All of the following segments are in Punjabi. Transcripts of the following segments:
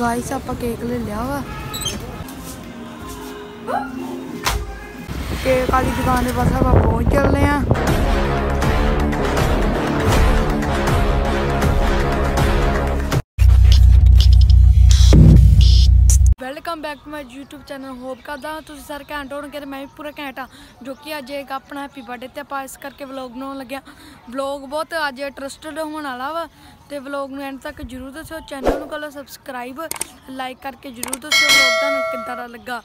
ਗਾਇਸ ਆਪਾਂ ਕੇਕ ਲੈ ਲਿਆ ਵਾ। ਕੇਕ ਵਾਲੀ ਦੁਕਾਨ ਦੇ ਪਾਸ ਆਪਾਂ ਪਹੁੰਚ ਚੱਲੇ ਆ welcome back to my YouTube channel. Hope ਕਰਦਾ ਤੁਸੀਂ ਸਾਰੇ ਘੈਂਟ ਹੋਣਗੇ ਤੇ ਮੈਂ ਵੀ ਪੂਰਾ ਘੈਂਟ ਆ ਜੋ ਕਿ ਅੱਜ ਇੱਕ ਆਪਣਾ ਹੈਪੀ ਬਰਥਡੇ ਤੇ ਆਪਾਂ ਇਸ ਕਰਕੇ ਵਲੌਗ ਬਣਾਉਣ ਲੱਗਿਆ। ਵਲੌਗ ਬਹੁਤ ਅੱਜ ਇੰਟਰਸਟਡ ਹੋਣ ਵਾਲਾ ਵਾ ਤੇ ਵਲੌਗ ਨੂੰ ਐਂਡ ਤੱਕ ਜਰੂਰ ਦੱਸਿਓ ਚੈਨਲ ਨੂੰ ਕਰੋ ਸਬਸਕ੍ਰਾਈਬ ਲਾਈਕ ਕਰਕੇ ਜਰੂਰ ਦੱਸਿਓ ਵਲੌਗ ਤੁਹਾਨੂੰ ਕਿੱਦਾਂ ਦਾ ਲੱਗਾ।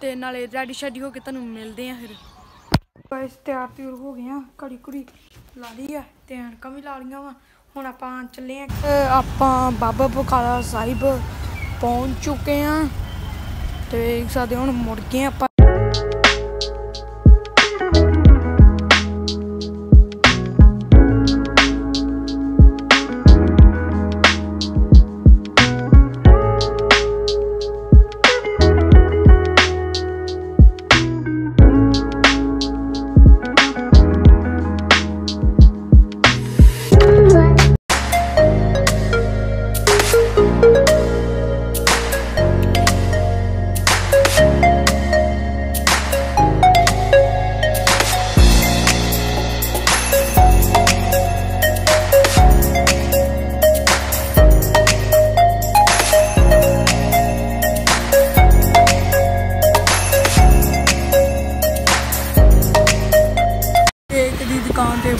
ਤੇ ਨਾਲੇ ਰੈਡੀ ਸ਼ੈਡੀ ਹੋ ਕੇ ਤੁਹਾਨੂੰ ਮਿਲਦੇ ਆ ਫਿਰ। ਬਸ ਤਿਆਰ ਤਿਉਰ ਹੋ ਗਏ ਆ ਘੜੀ ਘੜੀ ਲਾ ਲਈ ਆ ਤੇ ਐਨਕਾਂ ਵੀ ਲਾ ਲੀਆਂ ਵਾ। ਹੁਣ ਆਪਾਂ ਚੱਲੇ ਆ ਅਹ ਆਪਾਂ ਬਾਬਾ ਬਕਾਲਾ ਸਾਹਿਬ ਪਹੁੰਚ ਚੁੱਕੇ ਆ ਤੇ ਦੇਖ ਸਕਦੇ ਹੋ ਹੁਣ ਮੁੜ ਗਏ ਆਪਾਂ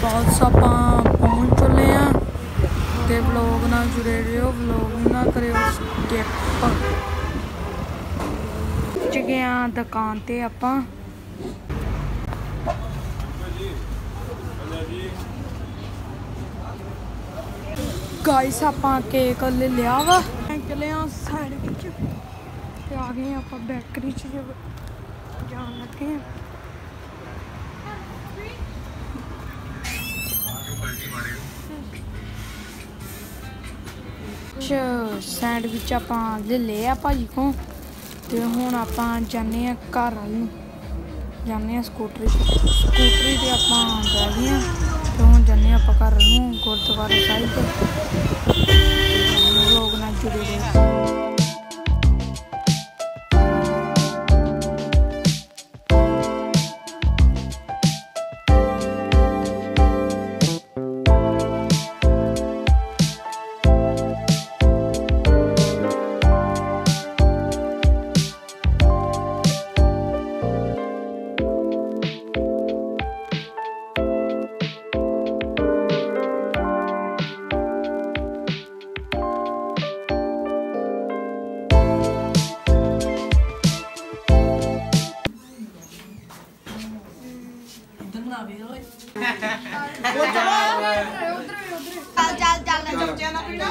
ਦੁਕਾਨ ਆਪਾਂ ਪਹੁੰਚ ਚੁੱਲੇ ਆ ਤੇ ਵਲੌਗ ਨਾਲ ਜੁੜੇ ਰਹੋ ਵਲੌਗ ਨਾ ਕਰਿਓ ਸਕਿਪ ਪਹੁੰਚ ਆ ਦੁਕਾਨ ਤੇ ਆਪਾਂ। ਗਾਇਸ ਆਪਾਂ ਕੇਕ ਲੈ ਲਿਆ ਵਾ। ਚਲੇ ਆ ਸਾਈਡ ਵਿੱਚ। ਤੇ ਆ ਗਏ ਆਪਾਂ ਬੇਕਰੀ ਚ। ਜਾਣ ਲੱਗੇ ਆ। ਚ ਸੈਂਡਵਿਚ ਆਪਾਂ ਲੈ ਲਏ ਆ ਭਾਜੀ ਕੋ ਤੇ ਹੁਣ ਆਪਾਂ ਜਾਂਦੇ ਆ ਘਰ ਵੱਲ ਨੂੰ। ਜਾਂਦੇ ਆ ਸਕੂਟਰੀ ਤੇ। ਸਕੂਟਰੀ ਤੇ ਆਪਾਂ ਬਹਿ ਗਏ ਆ ਤੇ ਹੁਣ ਜਾਂਦੇ ਆ ਆਪਾਂ ਘਰ ਨੂੰ ਗੁਰਦੁਆਰਾ ਸਾਹਿਬ। ਲੋਕ ਨਾਲ ਜੁੜੇ ਰਹੋ। ਚੱਲ ਚੱਲ ਚੱਲ ਚਮਚਿਆਂ ਨਾਲ ਪੀਣਾ।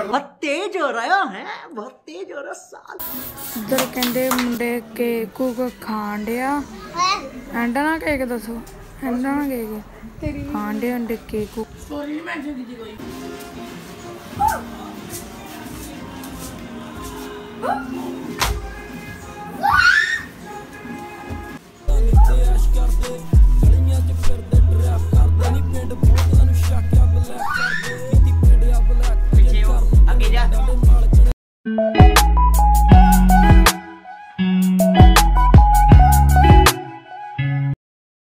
बहुत तेज हो रहा है बहुत तेज हो रहा साल ਇੱਧਰ ਕਹਿੰਦੇ ਮੁੰਡੇ ਕੇਕ ਕੂਕ ਖਾਣ ਡਿਆ ਐਂਡਾ ਨਾ ਕੇਕ ਦੱਸੋ ਐਂਡਾ ਨਾ ਕੇਕ ਤੇਰੀ ਖਾਣ ਡੇ ਅੰਡੇ ਕੇਕ ਕੂਕ Música